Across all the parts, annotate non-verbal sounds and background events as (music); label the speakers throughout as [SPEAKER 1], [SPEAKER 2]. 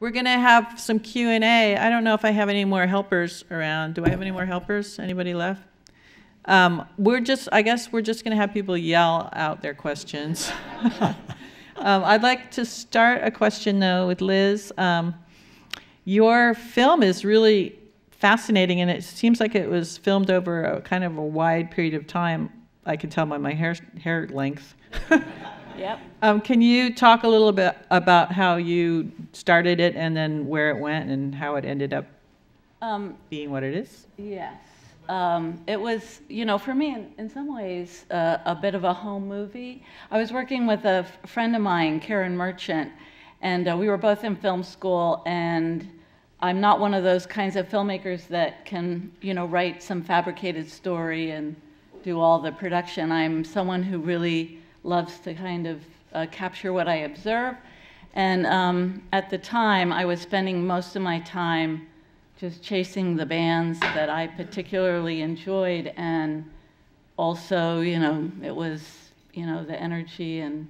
[SPEAKER 1] We're going to have some Q and A. I don't know if I have any more helpers around. Do I have any more helpers? Anybody left? Um, we're just, I guess we're just going to have people yell out their questions. (laughs) um, I'd like to start a question though with Liz. Um, your film is really fascinating and it seems like it was filmed over a kind of a wide period of time. I can tell by my hair, hair length. (laughs)
[SPEAKER 2] Yep.
[SPEAKER 1] Um, can you talk a little bit about how you started it and then where it went and how it ended up
[SPEAKER 2] Um,
[SPEAKER 1] being what it is?
[SPEAKER 2] yes. Um, it was, you know, for me, in, in some ways, uh, a bit of a home movie. I was working with a f- friend of mine, Karen Merchant, and uh, we were both in film school. And I'm not one of those kinds of filmmakers that can, you know, write some fabricated story and do all the production. I'm someone who really loves to kind of uh, capture what I observe. And um, at the time, I was spending most of my time just chasing the bands that I particularly enjoyed, and also, you know, it was, you know, the energy and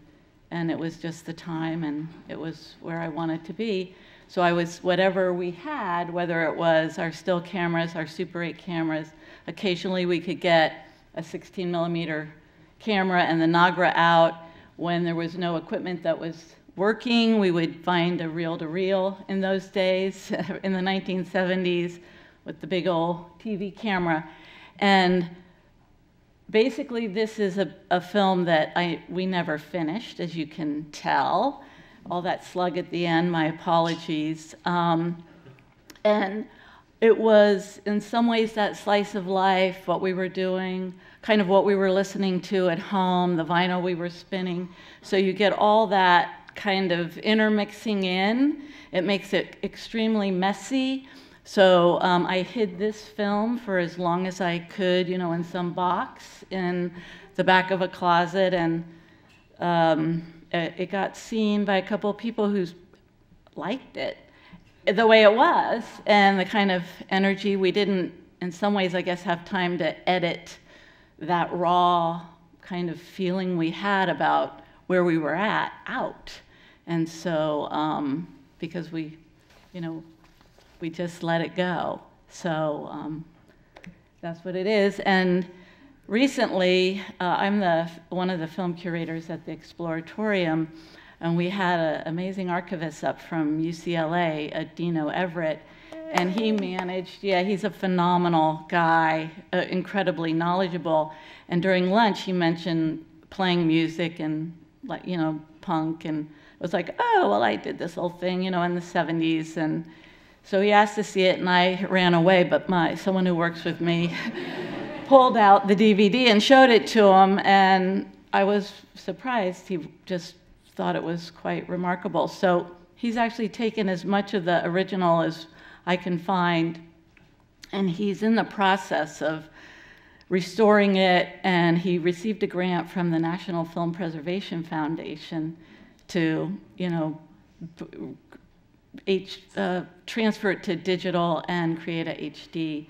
[SPEAKER 2] and it was just the time, and it was where I wanted to be. So I was whatever we had, whether it was our still cameras, our Super 8 cameras. Occasionally, we could get a 16 millimeter camera and the Nagra out when there was no equipment that was working. We would find a reel to reel in those days, (laughs) in the 1970s, with the big old TV camera. And basically, this is a, a film that I, we never finished, as you can tell. All that slug at the end, my apologies. Um, and it was, in some ways, that slice of life, what we were doing, kind of what we were listening to at home, the vinyl we were spinning. So you get all that kind of intermixing in. It makes it extremely messy. So um, I hid this film for as long as I could, you know, in some box in the back of a closet, and um, it, it got seen by a couple of people who liked it the way it was and the kind of energy we didn't in some ways i guess have time to edit that raw kind of feeling we had about where we were at out. And so um, because we you know we just let it go. So um, that's what it is. And recently uh, i'm the one of the film curators at the exploratorium and we had an amazing archivist up from UCLA, uh, Dino Everett, and he managed, yeah, he's a phenomenal guy, uh, incredibly knowledgeable. And during lunch, he mentioned playing music and, like, you know, punk, and it was like, oh, well, I did this whole thing, you know, in the 70s. And so he asked to see it, and I ran away, but my, someone who works with me (laughs) pulled out the DVD and showed it to him, and I was surprised. He just thought it was quite remarkable. So he's actually taken as much of the original as I can find, and he's in the process of restoring it. And he received a grant from the National Film Preservation Foundation to, you know, uh, transfer it to digital and create a HD.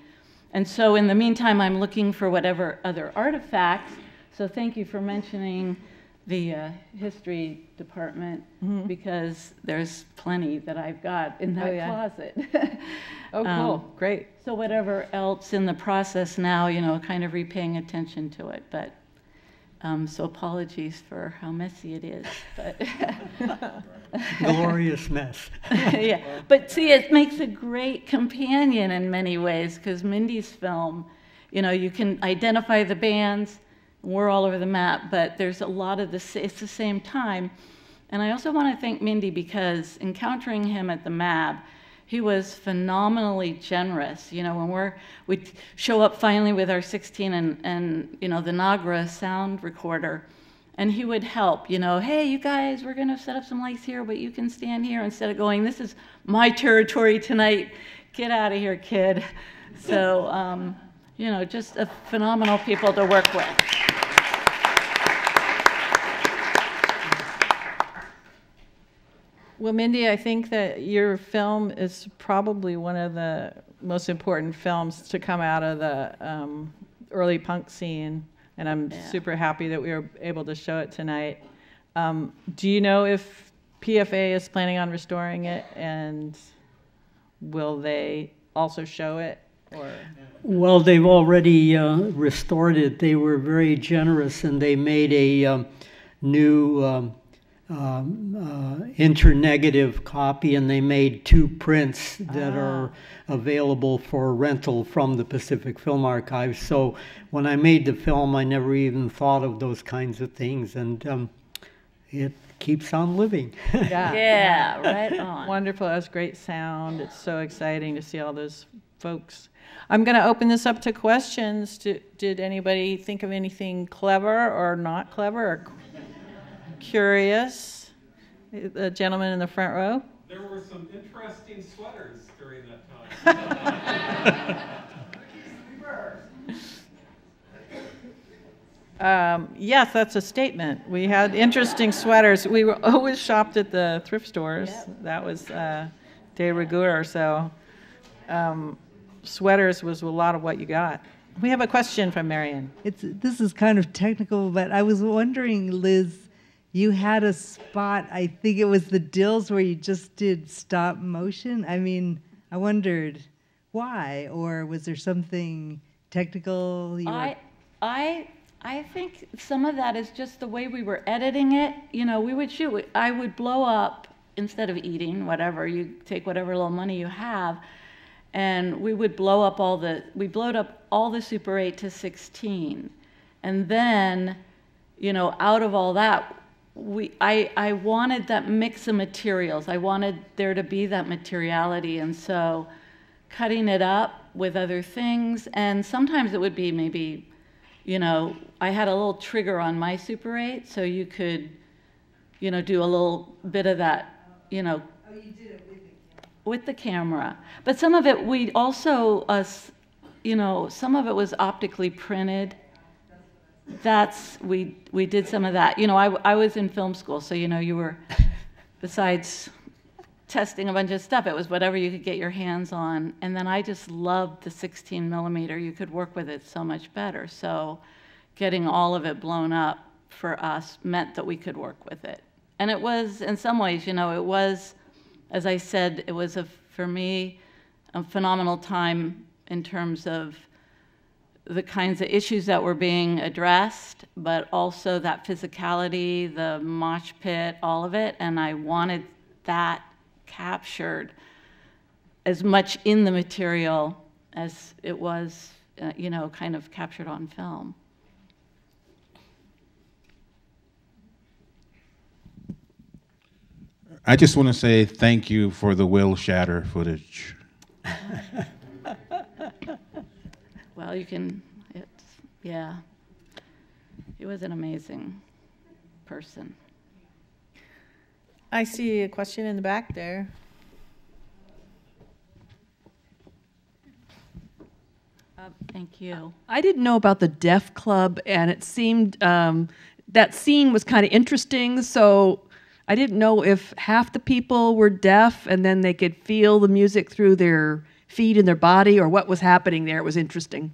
[SPEAKER 2] And so in the meantime, I'm looking for whatever other artifacts. So thank you for mentioning the uh, history department
[SPEAKER 1] Mhm.
[SPEAKER 2] because there's plenty that I've got in that
[SPEAKER 1] Oh, yeah.
[SPEAKER 2] closet. (laughs)
[SPEAKER 1] Oh,
[SPEAKER 2] Um,
[SPEAKER 1] cool. Great.
[SPEAKER 2] So whatever else in the process now, you know, kind of repaying attention to it, but, um, so apologies for how messy it is, but. (laughs)
[SPEAKER 3] Glorious mess. (laughs)
[SPEAKER 2] Yeah, but see, it makes a great companion in many ways, because Mindy's film, you know, you can identify the bands, we're all over the map, but there's a lot of the, s- it's the same time. And I also want to thank Mindy because encountering him at the MAB, he was phenomenally generous. You know, when we're, we show up finally with our 16 and, and, you know, the Nagra sound recorder, and he would help, you know, hey, you guys, we're going to set up some lights here, but you can stand here instead of going, this is my territory tonight. Get out of here, kid. So, um, you know, just a phenomenal people to work with.
[SPEAKER 1] Well, Mindy, I think that your film is probably one of the most important films to come out of the um, early punk scene, and I'm
[SPEAKER 2] Yeah.
[SPEAKER 1] super happy that we were able to show it tonight. Um, do you know if PFA is planning on restoring it, and will they also show it? Or
[SPEAKER 3] Well, they've already uh, restored it. They were very generous and they made a um, new um, um, uh, internegative copy and they made two prints that are available for rental from the Pacific Film Archive. So when I made the film, I never even thought of those kinds of things and um, it keeps on living.
[SPEAKER 1] yeah, (laughs)
[SPEAKER 2] Yeah, right on. (laughs)
[SPEAKER 1] wonderful. That's great sound. It's so exciting to see all those folks. I'm going to open this up to questions. Did, did anybody think of anything clever or not clever or curious? The gentleman in the front row.
[SPEAKER 4] There were some interesting sweaters during that time. (laughs)
[SPEAKER 1] Um, yes, that's a statement. We had interesting sweaters. We were always shopped at the thrift stores. That was uh, de rigueur. So um, sweaters was a lot of what you got. We have a question from Marion.
[SPEAKER 5] It's this is kind of technical, but I was wondering, Liz, you had a spot. I think it was the Dils where you just did stop motion. I mean, I wondered why, or was there something technical? You were-
[SPEAKER 2] I, I, I think some of that is just the way we were editing it. You know, we would shoot. I would blow up instead of eating whatever. You take whatever little money you have, and we would blow up all the. We blowed up all the Super 8 to 16, and then, you know, out of all that, we I I wanted that mix of materials. I wanted there to be that materiality, and so cutting it up with other things, and sometimes it would be maybe you know, I had a little trigger on my Super 8, so you could, you know, do a little bit of that, you know. With the camera. But some of it, we also, uh, us, you know, some of it was optically printed. That's, we, we did some of that. You know, I, I was in film school, so, you know, you were, (laughs) besides testing a bunch of stuff. It was whatever you could get your hands on. And then I just loved the 16 millimeter. You could work with it so much better. So getting all of it blown up for us meant that we could work with it. And it was, in some ways, you know, it was, as I said, it was a, for me, a phenomenal time in terms of the kinds of issues that were being addressed, but also that physicality, the mosh pit, all of it. And I wanted that captured as much in the material as it was, uh, you know, kind of captured on film.
[SPEAKER 6] I just want to say thank you for the Will Shatter footage. (laughs)
[SPEAKER 2] Well, you can, it's, yeah. He was an amazing person.
[SPEAKER 1] I see a question in the back there.
[SPEAKER 2] Uh, Thank you.
[SPEAKER 7] I didn't know about the Deaf Club, and it seemed um, that scene was kind of interesting. So I didn't know if half the people were deaf and then they could feel the music through their feet and their body, or what was happening there. It was interesting.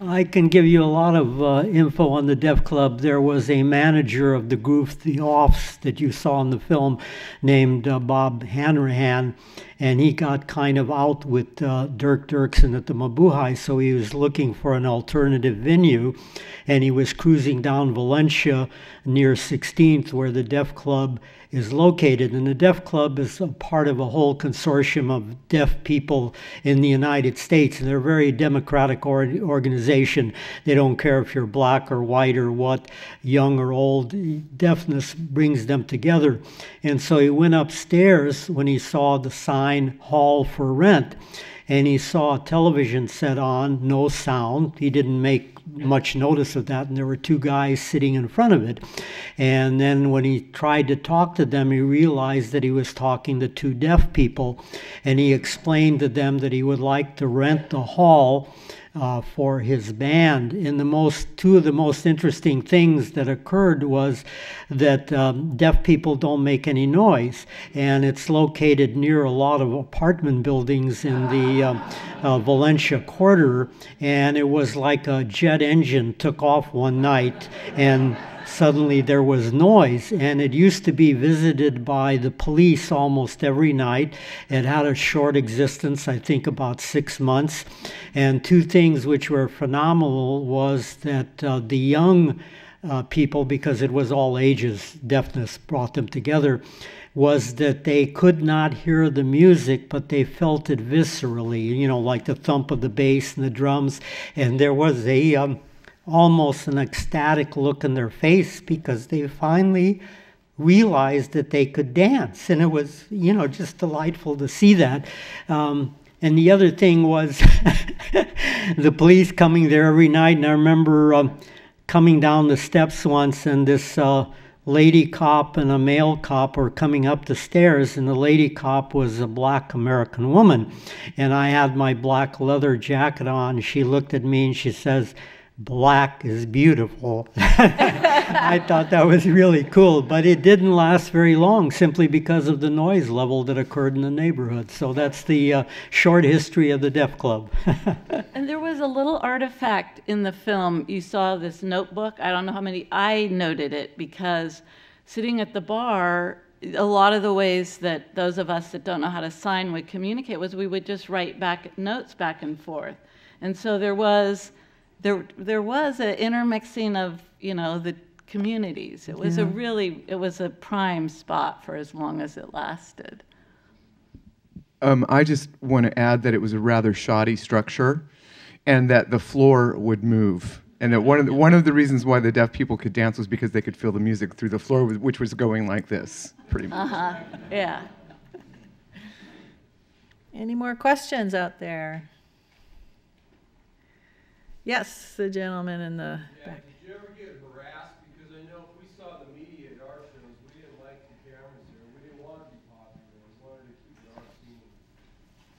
[SPEAKER 3] I can give you a lot of uh, info on the Deaf Club. There was a manager of the group, the Offs, that you saw in the film, named uh, Bob Hanrahan, and he got kind of out with uh, Dirk Dirksen at the Mabuhay, so he was looking for an alternative venue, and he was cruising down Valencia near 16th, where the Deaf Club is located. And the Deaf Club is a part of a whole consortium of deaf people in the United States. And they're a very democratic or- organization. They don't care if you're black or white or what, young or old. Deafness brings them together. And so he went upstairs when he saw the sign Hall for Rent. And he saw a television set on, no sound. He didn't make much notice of that, and there were two guys sitting in front of it. And then when he tried to talk to them, he realized that he was talking to two deaf people, and he explained to them that he would like to rent the hall. Uh, for his band, and the most two of the most interesting things that occurred was that um, deaf people don't make any noise, and it's located near a lot of apartment buildings in the um, uh, Valencia quarter, and it was like a jet engine took off one night and suddenly there was noise. And it used to be visited by the police almost every night. It had a short existence, I think about six months. And two things which were phenomenal was that uh, the young uh, people, because it was all ages, deafness brought them together, was that they could not hear the music, but they felt it viscerally, you know, like the thump of the bass and the drums. And there was a um, almost an ecstatic look in their face because they finally realized that they could dance. And it was, you know, just delightful to see that. Um, and the other thing was (laughs) the police coming there every night. And I remember um, coming down the steps once, and this uh, lady cop and a male cop were coming up the stairs, and the lady cop was a black American woman. And I had my black leather jacket on. She looked at me and she says, Black is beautiful. (laughs) I thought that was really cool, but it didn't last very long simply because of the noise level that occurred in the neighborhood. So that's the uh, short history of the Deaf Club. (laughs)
[SPEAKER 2] And there was a little artifact in the film. You saw this notebook. I don't know how many. I noted it because sitting at the bar, a lot of the ways that those of us that don't know how to sign would communicate was we would just write back notes back and forth. And so there was there there was an intermixing of you know the communities. It was a really it was a prime spot for as long as it lasted.
[SPEAKER 8] Um, I just want to add that it was a rather shoddy structure, and that the floor would move. And that one of the, one of the reasons why the deaf people could dance was because they could feel the music through the floor, which was going like this, pretty much.
[SPEAKER 2] Uh huh. Yeah.
[SPEAKER 1] Any more questions out there? Yes, the gentleman in the
[SPEAKER 4] Yeah,
[SPEAKER 1] back.
[SPEAKER 4] did you ever get harassed? Because I know if we saw the media at our shows, we didn't like the cameras there. We didn't want to be popular. We wanted to keep it our scene.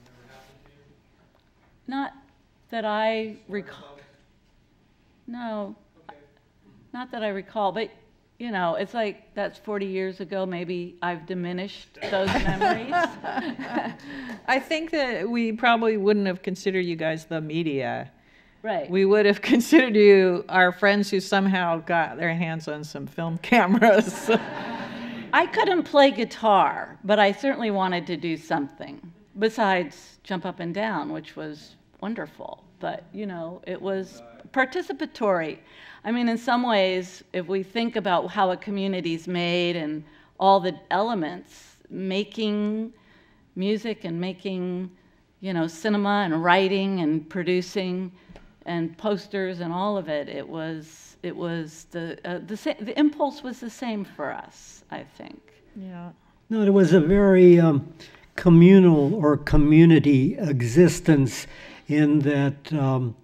[SPEAKER 4] Never happened to you?
[SPEAKER 2] Not that I recall. No,
[SPEAKER 4] Okay.
[SPEAKER 2] not that I recall, but you know, it's like that's 40 years ago. Maybe I've diminished those (laughs) memories. (laughs) (laughs)
[SPEAKER 1] I think that we probably wouldn't have considered you guys the media.
[SPEAKER 2] Right.
[SPEAKER 1] We would have (laughs) considered you our friends who somehow got their hands on some film (laughs) cameras.
[SPEAKER 2] I couldn't play guitar, but I certainly wanted to do something besides jump up and down, which was wonderful. But, you know, it was participatory. I mean, in some ways, if we think about how a community's made and all the elements, making music and making, you know, cinema and writing and producing and posters and all of it, it was, it was the, uh, the, sa- the impulse was the same for us, I think.
[SPEAKER 1] yeah.
[SPEAKER 3] No, it was a very um, communal or community existence in that um,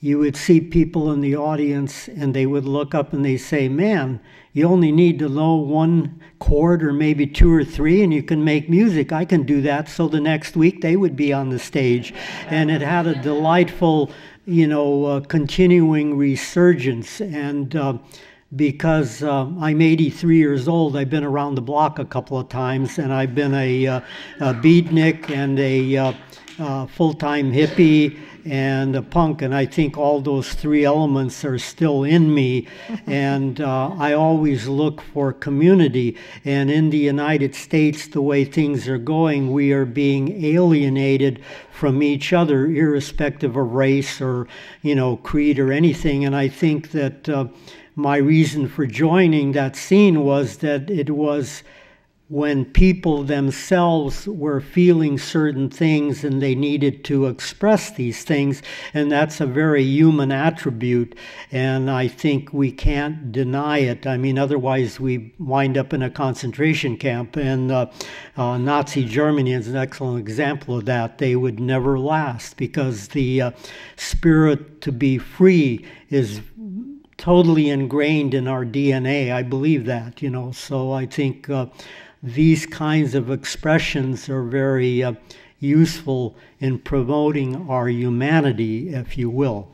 [SPEAKER 3] you would see people in the audience and they would look up and they say, Man, you only need to know one chord or maybe two or three and you can make music. I can do that. So the next week they would be on the stage. And it had a delightful, you know, uh, continuing resurgence. And uh, because uh, I'm 83 years old. I've been around the block a couple of times, and I've been a, uh, a beatnik and a uh, uh, full-time hippie and a punk, and I think all those three elements are still in me. (laughs) and uh, I always look for community. And in the United States, the way things are going, we are being alienated from each other, irrespective of race or you know creed or anything. And I think that uh, my reason for joining that scene was that it was when people themselves were feeling certain things and they needed to express these things. And that's a very human attribute. And I think we can't deny it. I mean, otherwise, we wind up in a concentration camp. And uh, uh, Nazi Germany is an excellent example of that. They would never last because the uh, spirit to be free is totally ingrained in our DNA. I believe that, you know. So I think uh, these kinds of expressions are very uh, useful in promoting our humanity, if you will.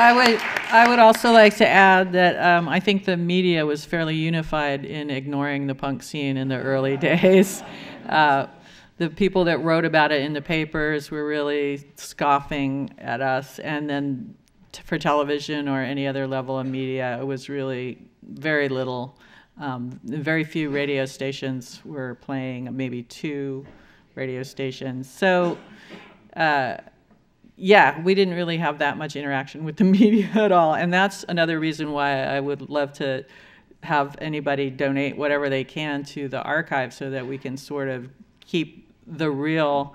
[SPEAKER 1] I would, I would also like to add that um, I think the media was fairly unified in ignoring the punk scene in the early days. (laughs) Uh, the people that wrote about it in the papers were really scoffing at us. And then for television or any other level of media, it was really very little. Um, very few radio stations were playing, maybe two radio stations. So, uh, yeah, we didn't really have that much interaction with the (laughs) media at all. And that's another reason why I would love to have anybody donate whatever they can to the archive so that we can sort of keep the real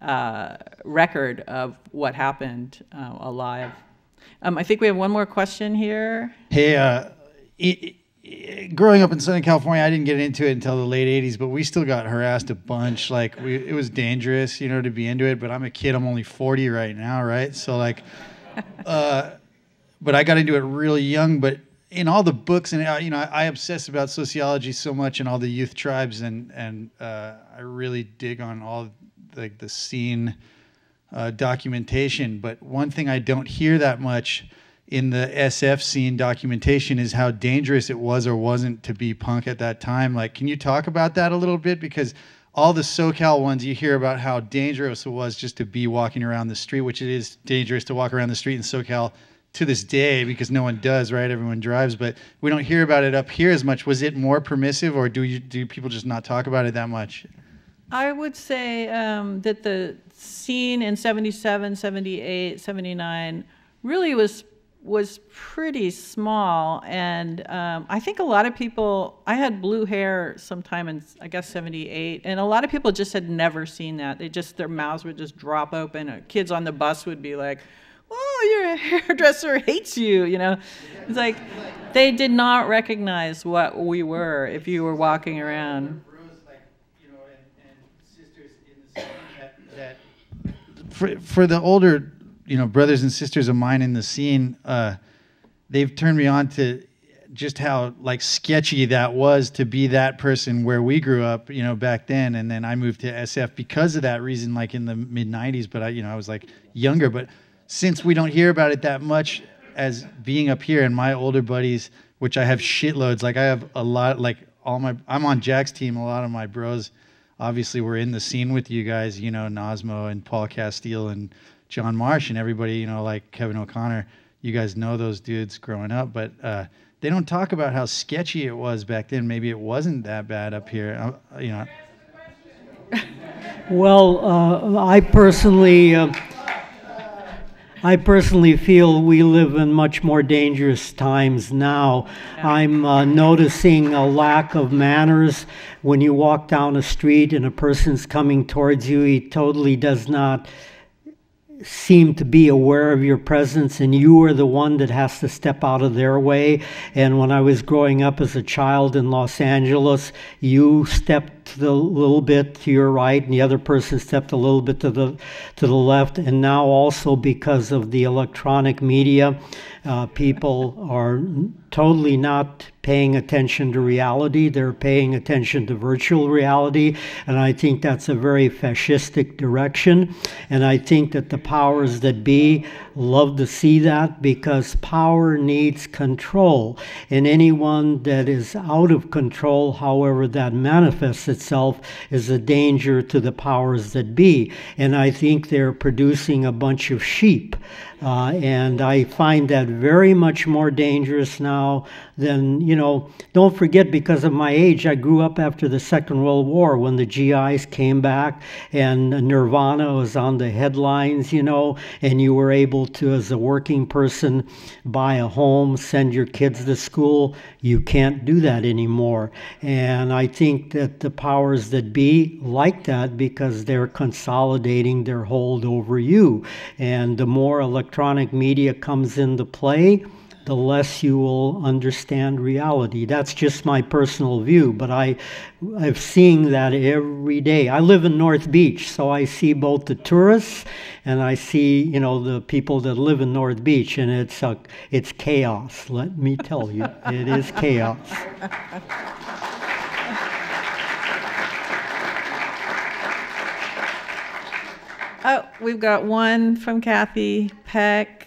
[SPEAKER 1] uh, record of what happened uh, alive. Um, I think we have one more question here.
[SPEAKER 9] Hey, uh, growing up in Southern California, I didn't get into it until the late '80s, but we still got harassed a bunch. Like, we, it was dangerous, you know, to be into it. But I'm a kid; I'm only 40 right now, right? So, like, (laughs) uh, but I got into it really young. But in all the books, and uh, you know, I, obsess about sociology so much and all the youth tribes, and and uh, I really dig on all the the scene uh, documentation. But one thing I don't hear that much in the SF scene documentation is how dangerous it was or wasn't to be punk at that time. Like, can you talk about that a little bit? Because all the SoCal ones, you hear about how dangerous it was just to be walking around the street, which it is dangerous to walk around the street in SoCal to this day because no one does, right? Everyone drives, but we don't hear about it up here as much. Was it more permissive, or do you do people just not talk about it that much?
[SPEAKER 1] I would say um, that the scene in 77, 78, 79 really was was pretty small. And um, i think a lot of people i had blue hair sometime in i guess 78 and a lot of people just had never seen that. They just their mouths would just drop open. Uh, kids on the bus would be like oh your (laughs) hairdresser hates you you know? It's like they did not recognize what we were if you were walking around
[SPEAKER 9] for for the older you know brothers and sisters of mine in the scene uh, they've turned me on to just how like sketchy that was to be that person where we grew up you know back then. And then i moved to sf because of that reason like in the mid 90s but i you know i was like younger. But since we don't hear about it that much as being up here and my older buddies which i have shitloads like i have a lot like all my i'm on jack's team a lot of my bros obviously were in the scene with you guys you know Nosmo and paul castile and John Marsh and everybody, you know, like Kevin O'Connor. You guys know those dudes growing up, but uh, they don't talk about how sketchy it was back then. Maybe it wasn't that bad up here, uh, you know.
[SPEAKER 3] Well, uh, I personally, uh, I personally feel we live in much more dangerous times now. I'm uh, noticing a lack of manners when you walk down a street and a person's coming towards you. He totally does not seem to be aware of your presence and you are the one that has to step out of their way and when i was growing up as a child in los angeles you stepped a little bit to your right and the other person stepped a little bit to the to the left and now also because of the electronic media uh, people are totally not paying attention to reality. They're paying attention to virtual reality. And I think that's a very fascistic direction. And I think that the powers that be love to see that because power needs control. And anyone that is out of control, however that manifests itself, is a danger to the powers that be. And I think they're producing a bunch of sheep. Uh, and I find that very much more dangerous now than, you know, don't forget because of my age, I grew up after the Second World War when the GIs came back and Nirvana was on the headlines, you know, and you were able to, as a working person, buy a home, send your kids to school. You can't do that anymore. And I think that the powers that be like that because they're consolidating their hold over you. And the more electronic media comes into play, the less you will understand reality. That's just my personal view, but I, I'm seeing that every day. I live in North Beach, so I see both the tourists and I see, you know, the people that live in North Beach, and it's a, it's chaos. Let me tell you, it is chaos. (laughs)
[SPEAKER 1] Oh, we've got one from Kathy Peck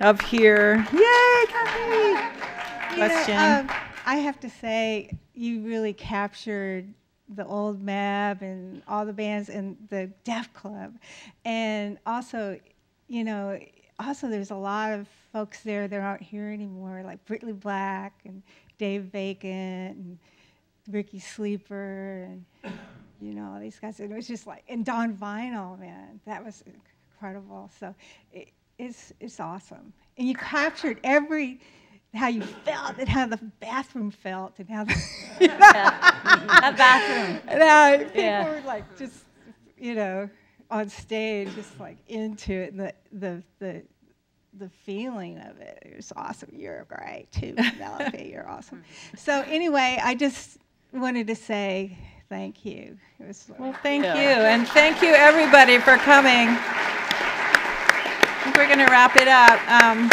[SPEAKER 1] up here. Yay, Kathy!
[SPEAKER 10] You know,
[SPEAKER 1] Question.
[SPEAKER 10] um, I have to say, you really captured the old Mab and all the bands and the Deaf Club, and also, you know, also there's a lot of folks there that aren't here anymore, like Britley Black and Dave Bacon and Ricky Sleeper and you know all these guys. And it was just like and Don Vinil, man, that was incredible. So it, it's it's awesome, and you captured every how you felt and how the bathroom felt and how the, (laughs)
[SPEAKER 2] That bathroom. (laughs)
[SPEAKER 10] and how people
[SPEAKER 2] Yeah.
[SPEAKER 10] were like just you know on stage just like into it and the the the the feeling of it it was awesome you're great too Penelope you're awesome (laughs) so anyway i just wanted to say thank you it was
[SPEAKER 1] Well, thank you, and thank you, everybody, for coming. I think we're going to wrap it up. Um,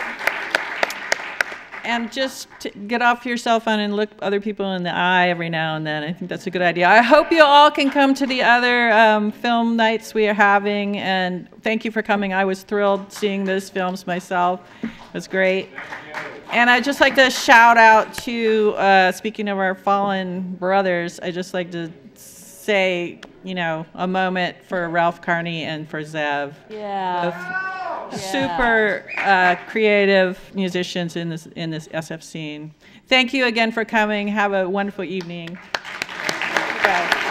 [SPEAKER 1] And just to get off your cell phone and look other people in the eye every now and then. I think that's a good idea. I hope you all can come to the other um, film nights we are having, and thank you for coming. I was thrilled seeing those films myself. It was great. And I'd just like to shout out to, uh, speaking of our fallen brothers, I'd just like to say, you know, a moment for Ralph Carney and for Zev.
[SPEAKER 2] Yeah.
[SPEAKER 1] Super uh, creative musicians in this in this SF scene. Thank you again for coming. Have a wonderful evening. Thank you guys.